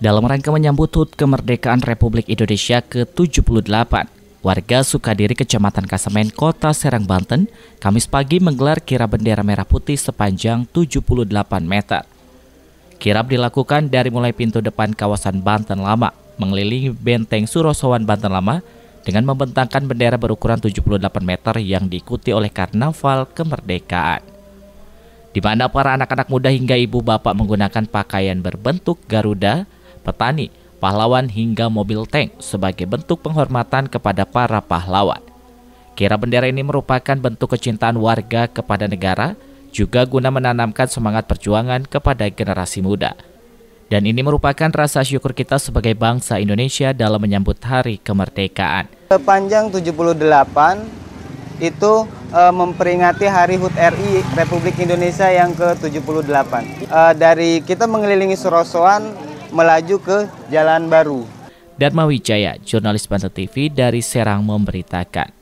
Dalam rangka menyambut HUT kemerdekaan Republik Indonesia ke-78, warga Sukadiri, Kecamatan Kasemen, Kota Serang, Banten, Kamis pagi menggelar kirap bendera merah putih sepanjang 78 meter. Kirap dilakukan dari mulai pintu depan kawasan Banten Lama, mengelilingi benteng Surosowan Banten Lama, dengan membentangkan bendera berukuran 78 meter yang diikuti oleh Karnaval Kemerdekaan. Di mana para anak-anak muda hingga ibu bapak menggunakan pakaian berbentuk Garuda, petani, pahlawan hingga mobil tank sebagai bentuk penghormatan kepada para pahlawan. Kira bendera ini merupakan bentuk kecintaan warga kepada negara, juga guna menanamkan semangat perjuangan kepada generasi muda. Dan ini merupakan rasa syukur kita sebagai bangsa Indonesia dalam menyambut hari kemerdekaan. Sepanjang 78 itu e, memperingati Hari HUT RI Republik Indonesia yang ke-78. E, dari kita mengelilingi Surosoan melaju ke Jalan Baru. Dharma Wijaya, jurnalis Banten TV dari Serang memberitakan.